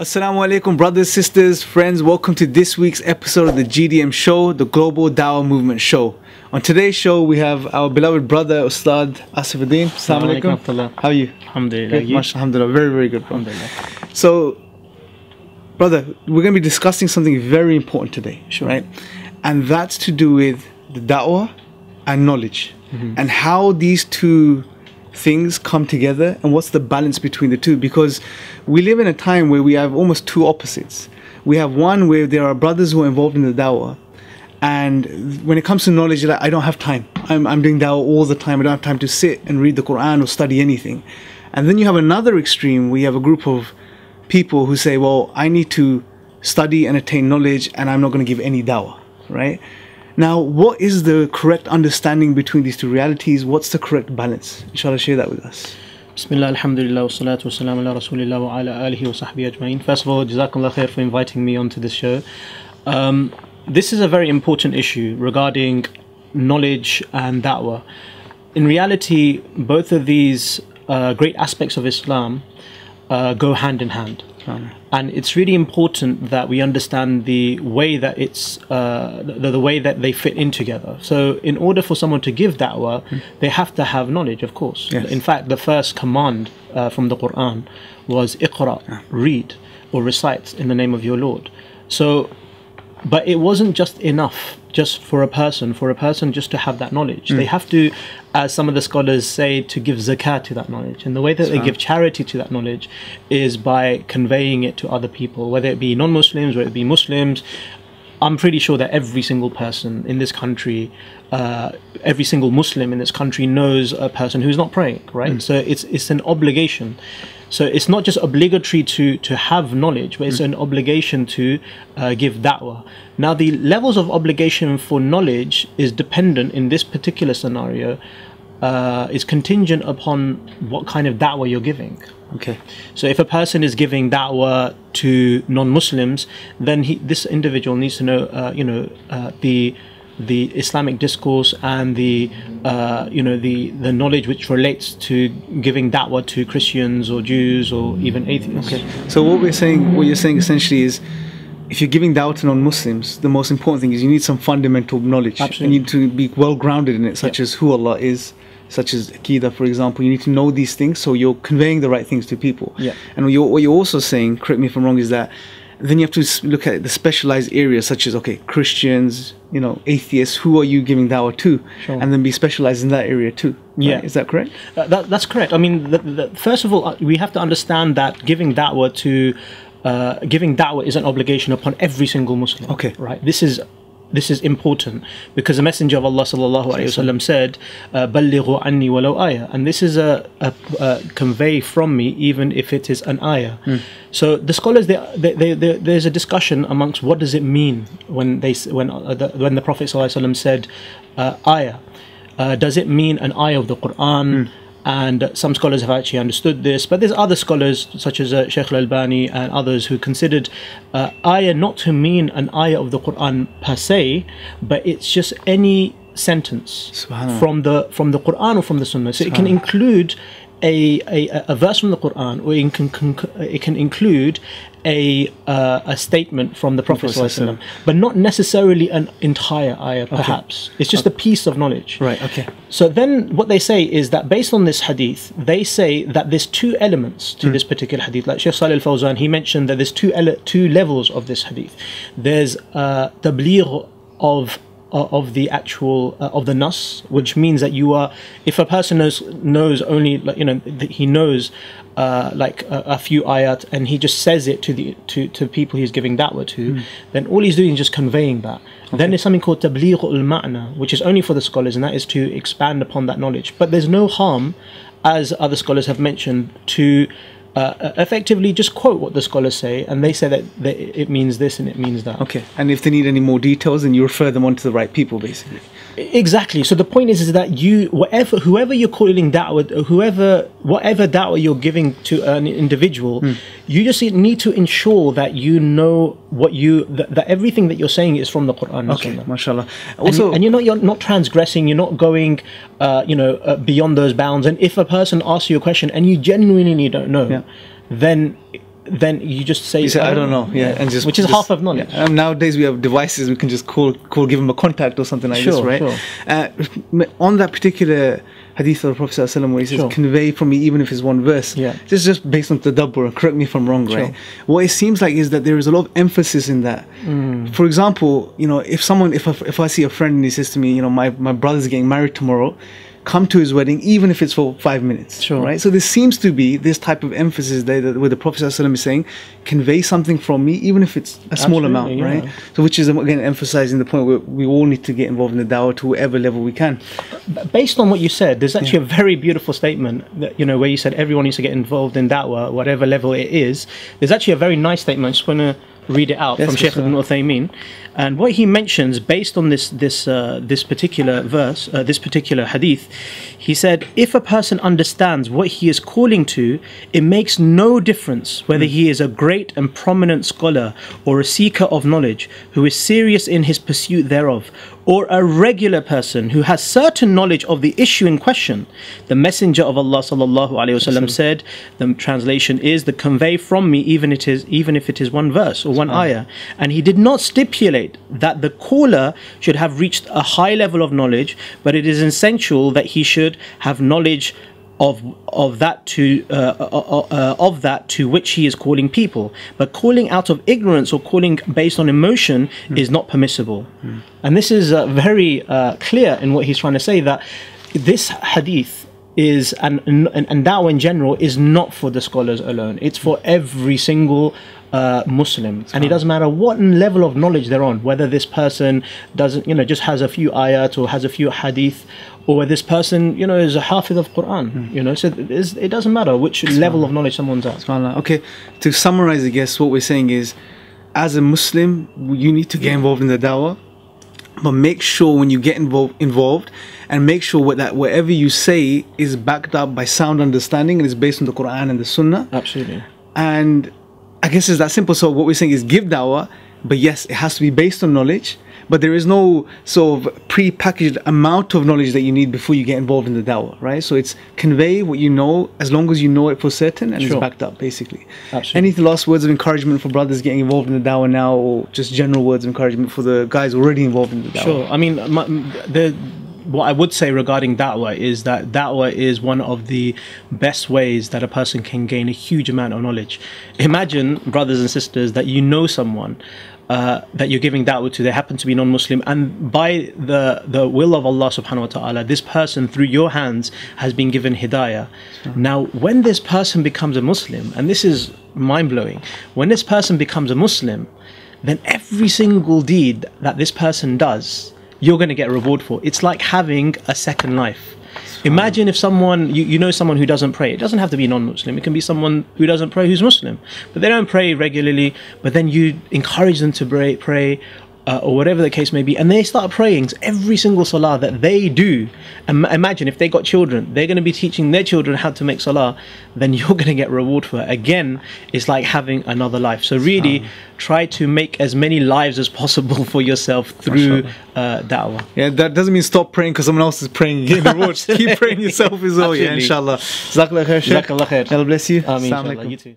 Assalamu alaikum, brothers, sisters, friends. Welcome to this week's episode of the GDM show, the Global Dawah Movement show. On today's show, we have our beloved brother, Ustad Asifuddin. Assalamu alaikum. How are you? Alhamdulillah. Good, You? alhamdulillah. Very, very good. bro. Alhamdulillah. So, brother, we're going to be discussing something very important today, Sure. right? And that's to do with the da'wah and knowledge Mm-hmm. and how these two things come together and what's the balance between the two because we live in a time where we have almost two opposites. We have one where there are brothers who are involved in the da'wah and when it comes to knowledge, like, I don't have time. I'm, I'm doing da'wah all the time. I don't have time to sit and read the Quran or study anything. And then you have another extreme where you have a group of people who say, well, I need to study and attain knowledge and I'm not going to give any da'wah, right? Now, what is the correct understanding between these two realities? What's the correct balance? Inshallah, share that with us. Bismillah, alhamdulillah, wa salatu wa salam ala rasulillah wa ala alihi wa sahbihi ajma'in. First of all, jazakallah khair for inviting me onto this show. Um, this is a very important issue regarding knowledge and da'wah. In reality, both of these uh, great aspects of Islam uh, go hand in hand. And it's really important that we understand the way that it's uh, the, the way that they fit in together. So, in order for someone to give da'wah, they have to have knowledge, of course. Yes. In fact, the first command uh, from the Quran was "Iqra," read or recite in the name of your Lord. So, but it wasn't just enough just for a person for a person just to have that knowledge. They have to as some of the scholars say to give zakat to that knowledge. And the way that they give charity to that knowledge is by conveying it to other people whether it be non-muslims whether it be muslims. I'm pretty sure that every single person in this country, uh, every single Muslim in this country knows a person who's not praying, right? So it's it's an obligation. So it's not just obligatory to to have knowledge, but it's an obligation to uh, give da'wah. Now the levels of obligation for knowledge is dependent in this particular scenario. Uh, is contingent upon what kind of da'wah you're giving. Okay. So if a person is giving da'wah to non-Muslims, then he, this individual needs to know, uh, you know, uh, the the Islamic discourse and the uh, you know the the knowledge which relates to giving da'wah to Christians or Jews or even atheists. Okay. So what we're saying, what you're saying essentially is, if you're giving da'wah to non-Muslims, the most important thing is you need some fundamental knowledge. Absolutely. You need to be well grounded in it, such Yeah. as who Allah is, such as Aqidah, for example. You need to know these things so you're conveying the right things to people. Yeah. And what you're, what you're also saying, correct me if I'm wrong, is that then you have to look at the specialized areas such as okay Christians, you know, atheists. Who are you giving da'wah to? Sure. And then be specialized in that area too. right? Yeah. Is that correct? Uh, that, that's correct. I mean, the, the, first of all, uh, we have to understand that giving da'wah to uh, giving da'wah is an obligation upon every single Muslim. Okay. right. This is this is important because the Messenger of Allah sallallahu alaihi wasallam said, uh, "Ballighu anni walau ayah," and this is a, a, a convey from me, even if it is an ayah. So the scholars, they, they, they, there's a discussion amongst what does it mean when they when uh, the, when the Prophet sallallahu alaihi wasallam said uh, ayah. Uh, does it mean an ayah of the Quran? And some scholars have actually understood this, but there's other scholars such as uh, Sheikh Al-Albani and others who considered uh, ayah not to mean an ayah of the Quran per se, but it's just any sentence from the from the Quran or from the Sunnah. So it can include a, a, a verse from the Quran, or it can, it can include a uh, a statement from the Prophet, ﷺ, but not necessarily an entire ayah. Perhaps it's just a piece of knowledge. Right. Okay. So then, what they say is that based on this hadith, they say that there's two elements to this particular hadith. Like Sheikh Salih Al Fawzan, he mentioned that there's two ele- two levels of this hadith. There's uh, tabligh of of the actual uh, of the nas, which means that you are, if a person knows knows only like you know he knows uh, like a, a few ayat and he just says it to the to to people he's giving da'wah to, then all he's doing is just conveying that. Then there's something called tabligh al ma'na, which is only for the scholars, and that is to expand upon that knowledge. But there's no harm, as other scholars have mentioned, to uh, effectively just quote what the scholars say, and they say that, that it means this and it means that. Okay. And if they need any more details, then you refer them on to the right people, basically. Exactly. So the point is, is that you, whatever, whoever you're calling da'wah, whoever, whatever da'wah you're giving to an individual, you just need to ensure that you know what you, that, that everything that you're saying is from the Quran. and Okay. Sunnah. Mashallah. Also, you, and you're not you're not transgressing. You're not going, uh, you know, uh, beyond those bounds. And if a person asks you a question and you genuinely don't know, Yeah. Then then you just say, You say, I don't know, yeah, and just which is just- half of knowledge. yeah. Um, nowadays we have devices we can just call call give them a contact or something like this, right? sure. Uh, on that particular hadith of the Prophet ﷺ where he says, Sure. "Convey from me even if it's one verse." Yeah. This is just based on tadabbur. and Correct me if I'm wrong, right? Sure. What it seems like is that there is a lot of emphasis in that. Mm. For example, you know, if someone, if I, if I see a friend and he says to me, you know, my my brother's getting married tomorrow. Come to his wedding, even if it's for five minutes. Sure. Right. So there seems to be this type of emphasis there that where the Prophet ﷺ is saying, convey something from me, even if it's a small amount, yeah. right? So which is again emphasizing the point where we all need to get involved in the dawah to whatever level we can. based on what you said, there's actually a very beautiful statement that you know where you said everyone needs to get involved in da'wah, whatever level it is. There's actually a very nice statement. I just want to read it out Yes, from Sheikh sure. Ibn Uthaymeen, and what he mentions based on this this uh, this particular verse, uh, this particular hadith, he said, if a person understands what he is calling to, it makes no difference whether hmm. he is a great and prominent scholar or a seeker of knowledge who is serious in his pursuit thereof, or a regular person who has certain knowledge of the issue in question. The Messenger of Allah sallallahu alaihi wasallam said, the translation is the convey from me even it is even if it is one verse or one ayah, and he did not stipulate that the caller should have reached a high level of knowledge, but it is essential that he should have knowledge of of that to uh, uh, uh, of that to which he is calling people. But calling out of ignorance or calling based on emotion is not permissible. And this is uh, very uh, clear in what he's trying to say that this hadith is and, and and da'wah in general is not for the scholars alone. It's for every single uh, Muslim, and it doesn't matter what level of knowledge they're on, whether this person doesn't, you know, just has a few ayat or has a few hadith, or whether this person, you know, is a hafiz of Quran, you know, so it doesn't matter which level of knowledge someone's at. Okay, to summarize, I guess what we're saying is, as a Muslim, you need to get involved in the dawah, but make sure when you get involved, involved, and make sure what that whatever you say is backed up by sound understanding and is based on the Quran and the Sunnah. Absolutely. And I guess it's that simple. So what we're saying is give dawah, but yes, it has to be based on knowledge. But there is no sort of pre-packaged amount of knowledge that you need before you get involved in the dawah, right? So it's convey what you know as long as you know it for certain and Sure. it's backed up, basically. Absolutely. Any last words of encouragement for brothers getting involved in the dawah now, or just general words of encouragement for the guys already involved in the dawah? Sure. I mean, my, the what I would say regarding da'wah is that da'wah is one of the best ways that a person can gain a huge amount of knowledge. Imagine, brothers and sisters, that you know someone. Uh, that you're giving da'wah to, they happen to be non-Muslim, and by the the will of Allah Subhanahu wa Taala, this person through your hands has been given hidayah. Now, when this person becomes a Muslim, and this is mind-blowing, when this person becomes a Muslim, then every single deed that this person does, you're going to get a reward for. It's like having a second life. Imagine if someone, you, you know someone who doesn't pray. It doesn't have to be non-Muslim. It can be someone who doesn't pray who's Muslim. But they don't pray regularly, but then you encourage them to pray, pray uh, or whatever the case may be, and they start praying every single salah that they do. Im- imagine if they got children, they're going to be teaching their children how to make salah, then you're going to get reward for it. Again, it's like having another life. So really, try to make as many lives as possible for yourself through uh, da'wah. Yeah, that doesn't mean stop praying because someone else is praying. Get the reward. Keep praying yourself as well. Yeah, inshallah. Jazakallah khair, Shaykh. Khair. Allah bless you. Ameen, inshallah. You too.